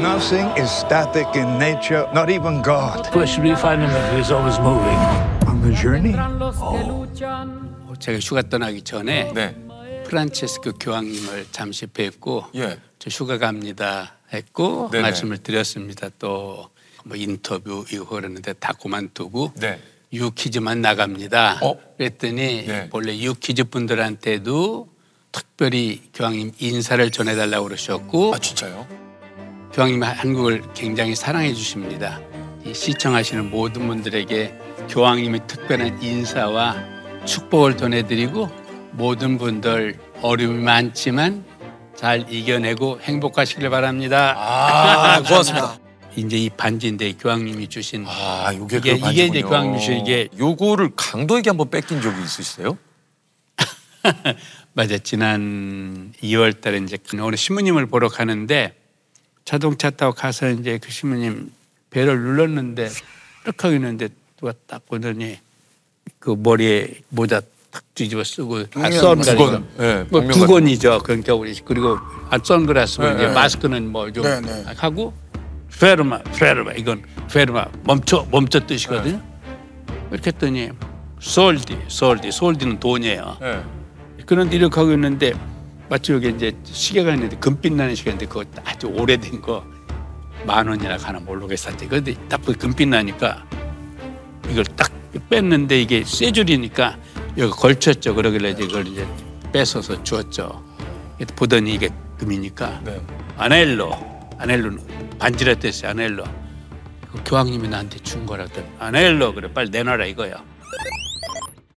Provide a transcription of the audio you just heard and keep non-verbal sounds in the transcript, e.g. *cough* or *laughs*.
Nothing is static in nature, not even God. Question refinement is always moving. On the journey, 제가 휴가 떠나기 전에 네. 프란체스코 교황님을 잠시 뵙고 예. 저 휴가 갑니다 했고 네네. 말씀을 드렸습니다. 또 뭐 인터뷰 이거 그랬는데 다 그만두고 네. 유퀴즈만 나갑니다. 어? 그랬더니 네. 원래 유퀴즈 분들한테도 특별히 교황님 인사를 전해달라고 그러셨고 아 진짜요? 교황님이 한국을 굉장히 사랑해 주십니다. 이 시청하시는 모든 분들에게 교황님의 특별한 인사와 축복을 전해드리고 모든 분들 어려움이 많지만 잘 이겨내고 행복하시길 바랍니다. 아 고맙습니다. *laughs* 이제 이 반지인데 교황님이 주신 아 이게- 그 이게 반지군요. 이제 교황님 주신 이게- 요거를 강도에게 한번 뺏긴 적이 있으세요? *laughs* 맞아 지난 2월 달에 이제 오늘 신부님을 보러 가는데 자동차 타고 가서 이제 그 신부님 배를 눌렀는데 이렇게 하고 있는데 누가 딱 보더니 그 머리에 모자 탁 뒤집어 쓰고 아, 선글라스 두건, 예, 뭐 복면 두건이죠 그러니까 우리 그리고 아 선글라스 고 네, 이제 네. 마스크는 뭐좀 네, 네. 하고 페르마 페르마 이건 페르마 멈춰 멈춰 뜻이거든요 이렇게 했더니 솔디 솔디 솔디는 돈이에요 네. 그런데 이렇게 하고 있는데 마치 여기 이제 시계가 있는데 금빛 나는 시계인데 그거 아주 오래된 거 만 원이나 하나 모르겠었지. 근데 딱그 금빛 나니까 이걸 딱 뺐는데 이게 쇠 줄이니까 여기 걸쳤죠. 그러길래 이제 그걸 이제 뺏어서 주었죠. 보더니 이게 금이니까 네. 아넬로 아넬로는 반지라 뜻이 아넬로 그 교황님이 나한테 준 거라더니 아넬로 그래 빨리 내놔라 이거야.